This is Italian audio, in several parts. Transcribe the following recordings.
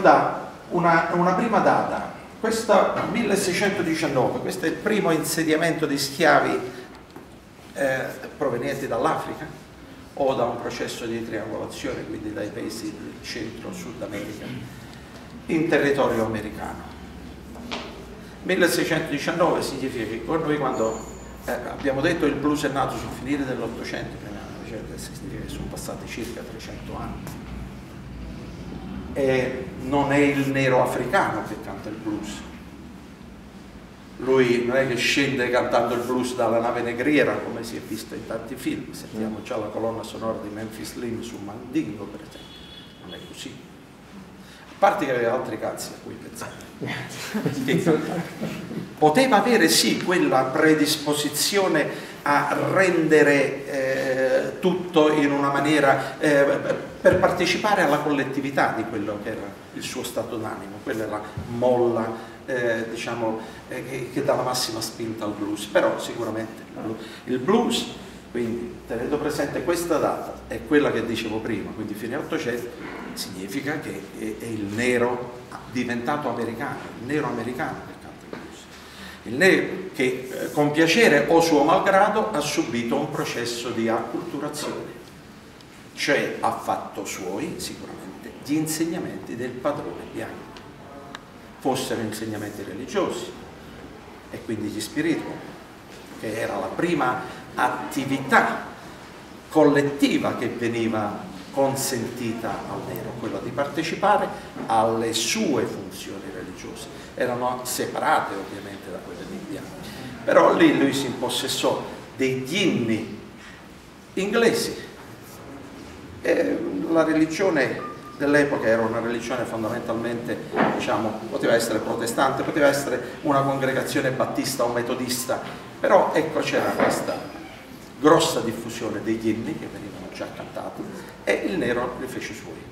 Ricordato una, una prima data, questa 1619, questo è il primo insediamento di schiavi eh, provenienti dall'Africa o da un processo di triangolazione, quindi dai paesi del centro-sud America, in territorio americano. 1619 significa che noi quando eh, abbiamo detto il blues è nato sul finire dell'Ottocento, significa che sono passati circa 300 anni. E non è il nero africano che canta il blues. Lui non è che scende cantando il blues dalla nave negriera come si è visto in tanti film, sentiamo già la colonna sonora di Memphis Slim su Mandingo per esempio, non è così. A parte che aveva altri cazzi a cui pensare. poteva avere sì quella predisposizione a rendere eh, tutto in una maniera eh, per partecipare alla collettività di quello che era il suo stato d'animo, quella è la molla eh, diciamo, eh, che, che, dà la massima spinta al blues, però sicuramente il blues, quindi tenendo presente questa data, è quella che dicevo prima, quindi fine 800, significa che è, è il nero diventato americano, il nero americano il nero che eh, con piacere o suo malgrado ha subito un processo di acculturazione, cioè ha fatto suoi sicuramente gli insegnamenti del padrone bianco, fossero insegnamenti religiosi e quindi gli spirituali, che era la prima attività collettiva che veniva consentita al nero, quella di partecipare alle sue funzioni religiose. Erano separate ovviamente da quelle dei bianchi, però lì lui si impossessò degli inni inglesi. E la religione dell'epoca era una religione fondamentalmente, diciamo, poteva essere protestante, poteva essere una congregazione battista o metodista, però ecco c'era questa grossa diffusione degli inni che venivano già cantati e il nero li fece suoi.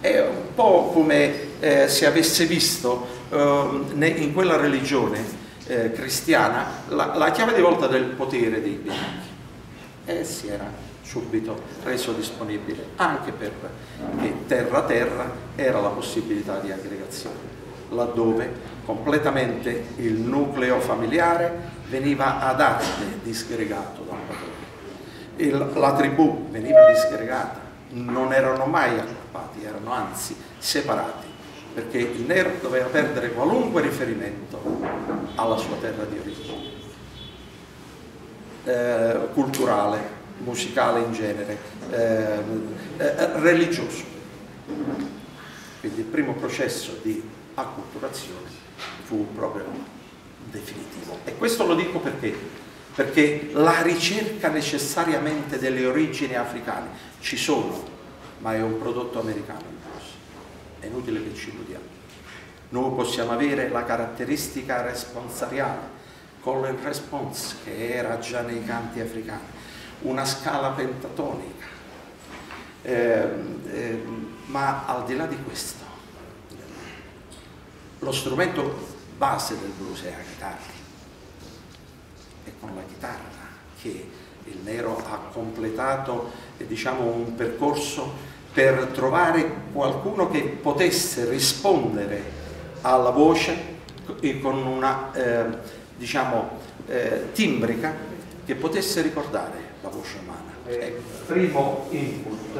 È un po' come eh, se avesse visto eh, in quella religione eh, cristiana la, la, chiave di volta del potere dei bianchi e si era subito reso disponibile anche perché terra a terra era la possibilità di aggregazione laddove completamente il nucleo familiare veniva ad arte disgregato da un padrone la tribù veniva disgregata, non erano mai accorpati, erano anzi separati, perché il nero doveva perdere qualunque riferimento alla sua terra di origine, eh, culturale, musicale in genere, eh, eh, religioso. Quindi il primo processo di acculturazione fu proprio definitivo. E questo lo dico perché perché la ricerca necessariamente delle origini africane ci sono, ma è un prodotto americano il blues. È inutile che ci illudiamo. Noi possiamo avere la caratteristica responsariale, con il response che era già nei canti africani, una scala pentatonica, eh, eh, ma al di là di questo, lo strumento base del blues è la chitarra è con la chitarra che il Nero ha completato diciamo, un percorso per trovare qualcuno che potesse rispondere alla voce con una eh, diciamo, eh, timbrica che potesse ricordare la voce umana. Eh, primo input.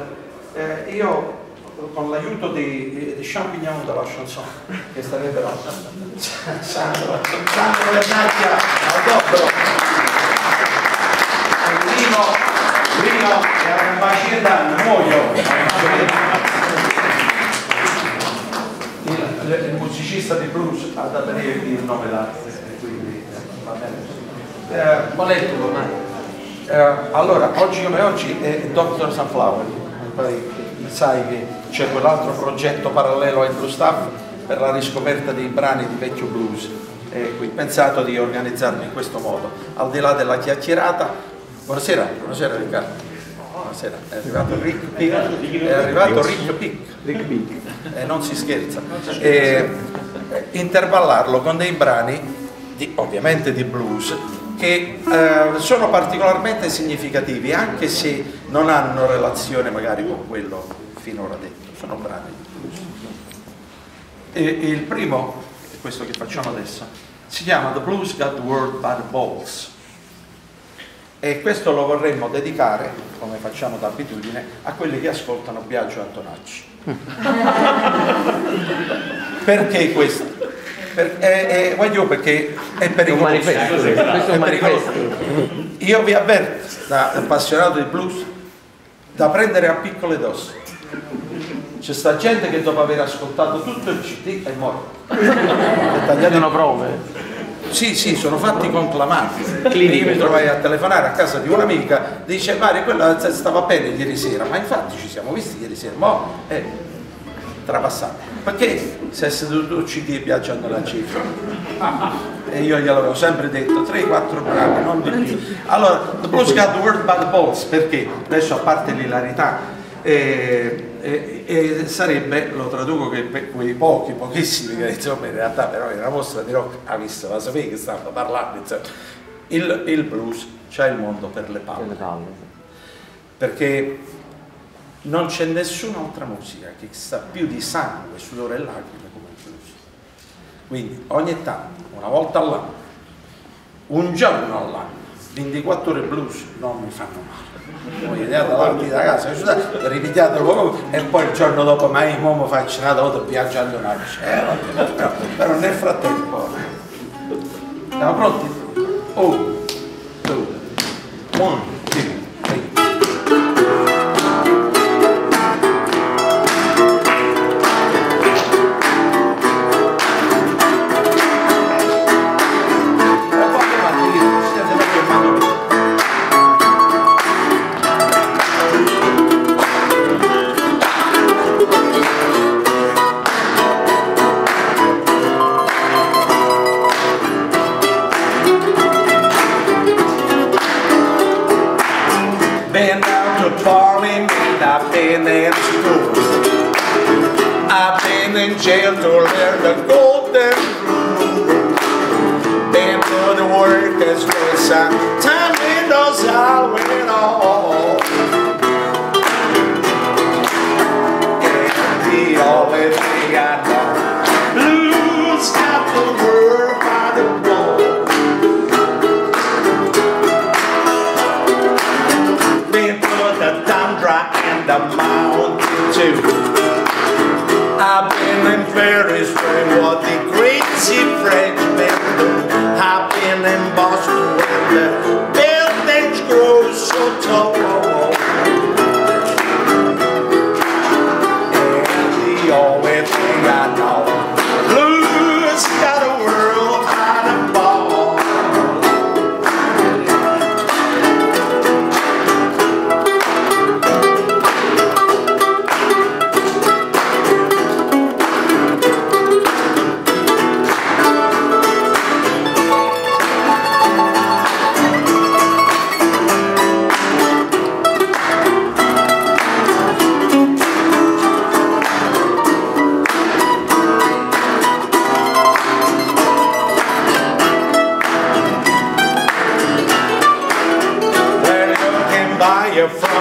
Eh, io con l'aiuto di, di Champignon della chanson che starebbero Sandro, Sandro e Nadia al dobro Lino, Lino è un bacino muoio il, il, musicista di blues ha da tenere il nome d'arte quindi va bene eh, qual è il tuo nome? Eh, allora oggi come oggi è Dr. Sunflower sai che c'è quell'altro progetto parallelo ai Blue Staff per la riscoperta dei brani di vecchio blues. E qui pensato di organizzarmi in questo modo. Al di là della chiacchierata. Buonasera, buonasera Riccardo. Buonasera, è arrivato Rick Pick è arrivato Rick Pick, Rick Pick. e non si scherza. E, intervallarlo con dei brani di, ovviamente di blues che eh, sono particolarmente significativi anche se non hanno relazione magari con quello finora detto sono brani. E, e il primo, questo che facciamo adesso, si chiama The Blues Got the World by the Balls e questo lo vorremmo dedicare, come facciamo d'abitudine, a quelli che ascoltano Biagio Antonacci. Perché questo? Per, eh, eh, voglio perché è pericoloso. Questo è manifesto. Io vi avverto, da appassionato di blues, da prendere a piccole dosi. C'è sta gente che dopo aver ascoltato tutto il CD è morta. È tagliato Vedono prove. sì, sì, sono fatti conclamati. Cliniche. Io mi trovai a telefonare a casa di un'amica, dice Mario, quella stava bene ieri sera, ma infatti ci siamo visti ieri sera, mo è trapassato. Perché se seduto CD viaggiando la cifra? E io gliel'avevo sempre detto, 3-4 brani, non di più. Allora, The Blues Got the World by the Balls, perché adesso a parte l'ilarità, eh, eh, eh, sarebbe, lo traduco che per quei pochi, pochissimi che insomma in realtà però una mostra di rock ha visto, la sapevi che stanno parlando, insomma, il, il blues c'ha il mondo per le palle, perché non c'è nessun'altra musica che sa più di sangue, sudore e lacrime come il blues. Quindi ogni tanto, una volta all'anno, un giorno all'anno, 24 ore blues non mi fanno male. Voi andate avanti da casa, ripetiatelo e poi il giorno dopo, ma io mo faccio una volta viaggiando una però, però nel frattempo siamo pronti? Oh, due, one, Been down to Parliament, I've been in school. I've been in jail to learn the golden rule. Been to the workers' place, time windows all went all. And the only thing I and mountain too. I've been in Paris where what the crazy Frenchmen do. I've been in Boston where the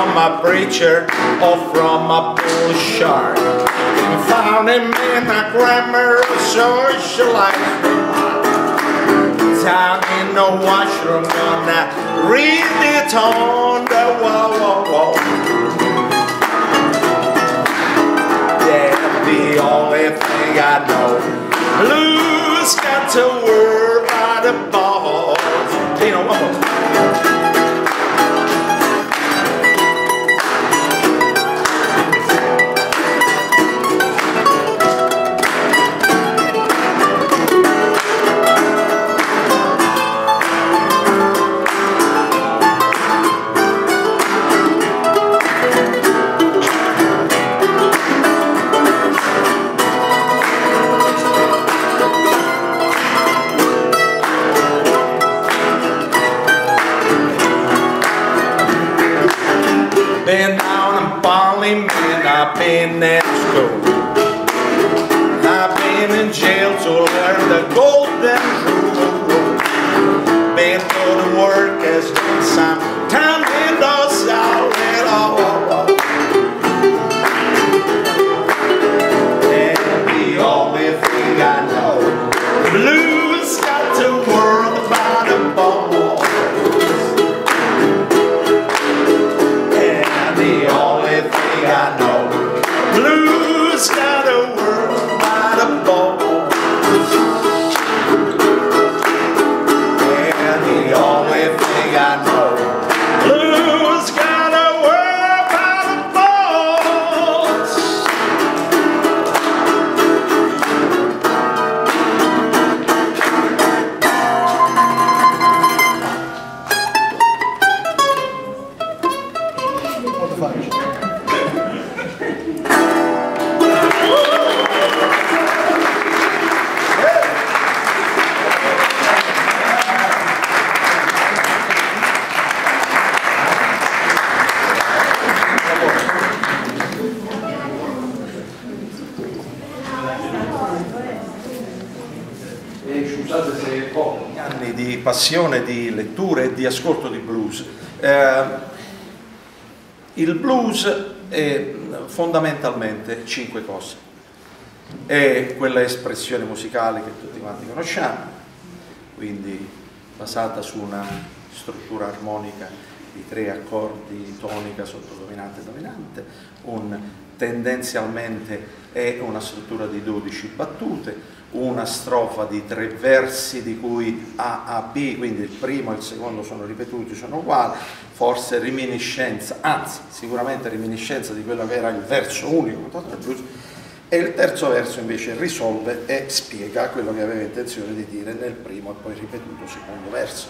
from a preacher or from a bull shark. You found him in a grammar socialized Down in the washroom gonna read it on the wall, wall, wall. Yeah, the only thing I know Blues got to work by the balls Just some. Passione di lettura e di ascolto di blues. Eh, il blues è fondamentalmente cinque cose. È quella espressione musicale che tutti quanti conosciamo, quindi basata su una struttura armonica di tre accordi tonica, sottodominante e dominante, un, tendenzialmente è una struttura di 12 battute, una strofa di tre versi di cui A, A, B, quindi il primo e il secondo sono ripetuti, sono uguali, forse reminiscenza, anzi sicuramente reminiscenza di quello che era il verso unico e il terzo verso invece risolve e spiega quello che aveva intenzione di dire nel primo e poi ripetuto secondo verso.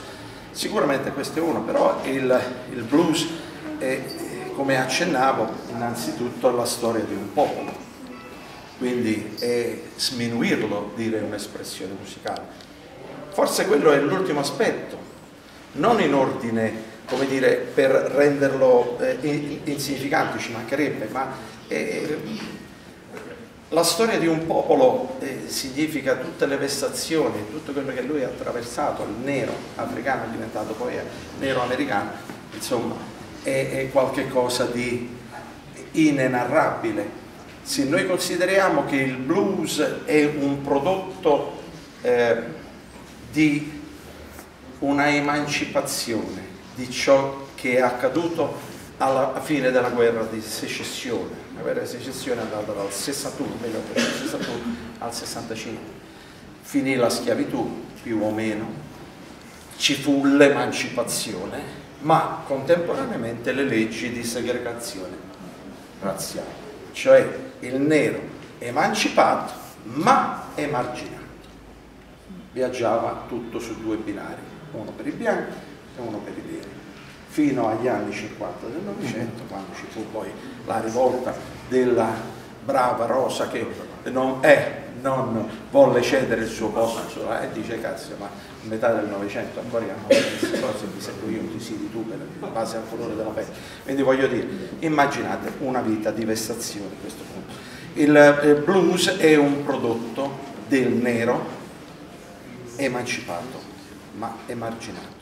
Sicuramente questo è uno, però il, il blues è, come accennavo, innanzitutto la storia di un popolo quindi è sminuirlo dire un'espressione musicale. Forse quello è l'ultimo aspetto, non in ordine, come dire, per renderlo eh, insignificante, ci mancherebbe, ma eh, la storia di un popolo eh, significa tutte le vessazioni, tutto quello che lui ha attraversato, il nero africano è diventato poi nero americano, insomma, è, è qualcosa di inenarrabile. Se noi consideriamo che il blues è un prodotto eh, di una emancipazione di ciò che è accaduto alla fine della guerra di secessione, la guerra di secessione è andata dal 61, 1861 al 65, finì la schiavitù più o meno, ci fu l'emancipazione, ma contemporaneamente le leggi di segregazione razziale cioè il nero emancipato ma emarginato. Viaggiava tutto su due binari, uno per i bianchi e uno per i neri, fino agli anni 50 del Novecento, quando ci fu poi la rivolta della brava Rosa che non, è, non volle cedere il suo posto e dice cazzo ma in metà del Novecento ancora hanno queste cose mi seguo io ti sidi tu per base al colore della pelle. Quindi voglio dire immaginate una vita di vessazione a questo punto. Il blues è un prodotto del nero emancipato ma emarginato